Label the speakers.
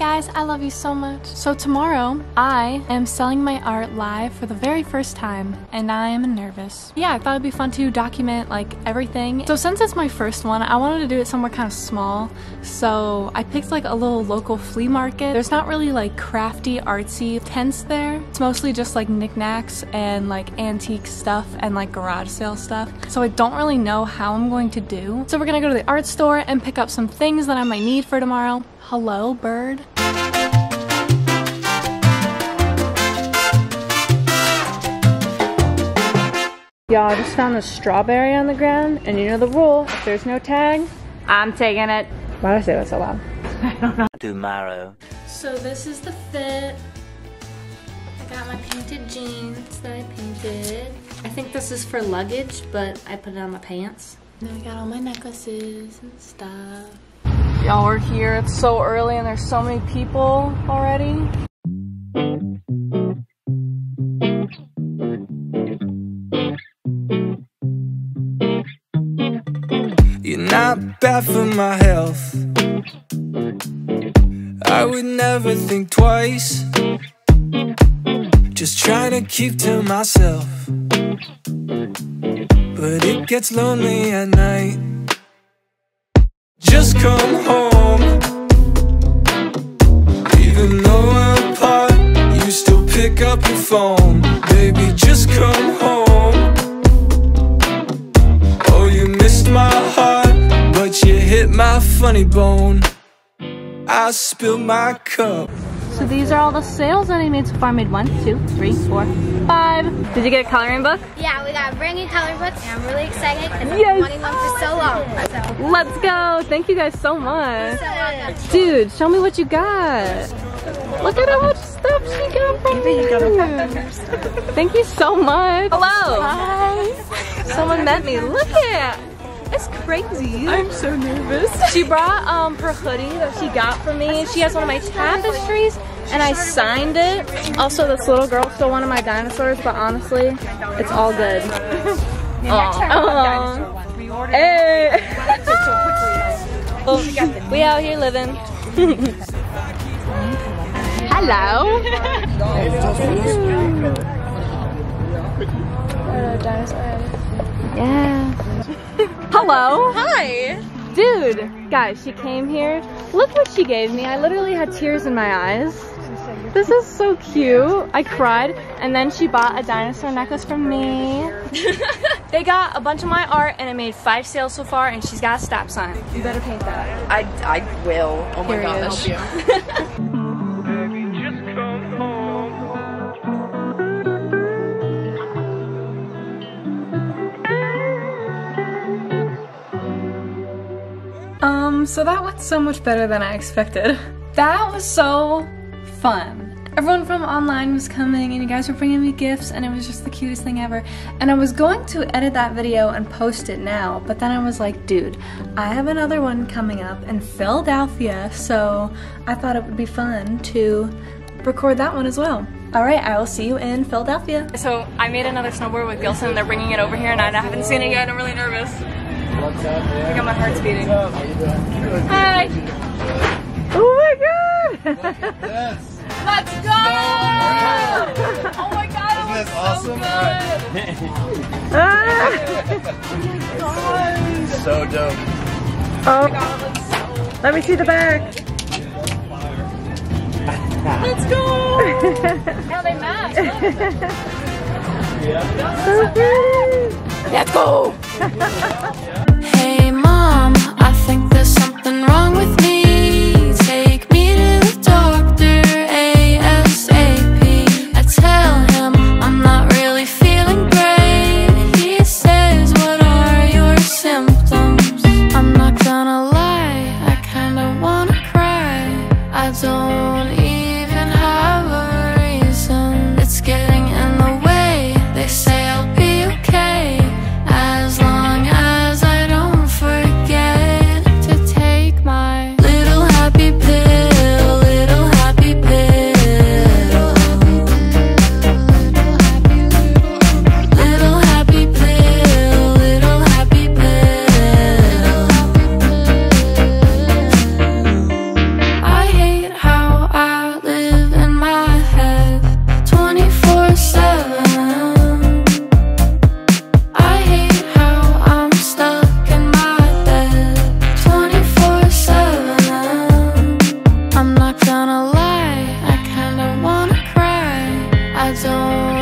Speaker 1: guys, I love you so much. So tomorrow, I am selling my art live for the very first time, and I am nervous. Yeah, I thought it'd be fun to document like everything. So since it's my first one, I wanted to do it somewhere kind of small. So I picked like a little local flea market. There's not really like crafty, artsy tents there. It's mostly just like knickknacks and like antique stuff and like garage sale stuff. So I don't really know how I'm going to do. So we're gonna go to the art store and pick up some things that I might need for tomorrow. Hello, bird. Y'all just found a strawberry on the ground, and you know the rule, if there's no tag, I'm taking it. Why did I say that so loud? I don't know.
Speaker 2: Tomorrow.
Speaker 1: So this is the fit. I got my painted jeans that I painted. I think this is for luggage, but I put it on my pants. Then I got all my necklaces and stuff. Y'all, we're here. It's so early and there's so many people already.
Speaker 3: You're not bad for my health. I would never think twice. Just trying to keep to myself. But it gets lonely at night. Just come home. Even though we're apart, you still pick up your phone. Baby, just come home. Oh, you missed my heart, but you hit my funny bone. I spilled my cup.
Speaker 1: So these are all the sales that I made so far. I made one, two, three, four, five. Did you get a coloring book?
Speaker 4: Yeah, we got a brand new coloring book, and I'm really excited because
Speaker 1: Yes.
Speaker 4: I've been wanting one for so long.
Speaker 1: Let's go. Thank you guys so much. Dude, show me what you got. Look at how much stuff she got from me. Thank you so much. Hello. Hi. Someone met me. Look at it, it's crazy. I'm so nervous. She brought um her hoodie that she got for me. She has one of my tapestries and I signed it. Also, this little girl stole one of my dinosaurs, but honestly, it's all good. Aw. Hey. We out here living. Hello. Yeah. Hello. Hi. Dude, guys, she came here. Look what she gave me. I literally had tears in my eyes. This is so cute. I cried. And then she bought a dinosaur necklace from me. they got a bunch of my art and I made five sales so far and she's got a stop sign. You better paint that.
Speaker 5: I, I will. Oh my
Speaker 1: Period.
Speaker 5: gosh.
Speaker 3: Baby, just come home.
Speaker 1: Um, so that went so much better than I expected. That was so fun. Everyone from online was coming and you guys were bringing me gifts and it was just the cutest thing ever. And I was going to edit that video and post it now, but then I was like, dude, I have another one coming up in Philadelphia, so I thought it would be fun to record that one as well. All right, I will see you in Philadelphia. So I made another snowboard with Gilson. They're bringing it over here and I haven't seen it yet. I'm really nervous. I got my heart's beating. Hi. Oh my god! Let's go! Oh my god, it was
Speaker 6: awesome?
Speaker 1: so good!
Speaker 6: So dope.
Speaker 1: Oh, oh let me see the back. Let's go! now they match. Let's go! don't I don't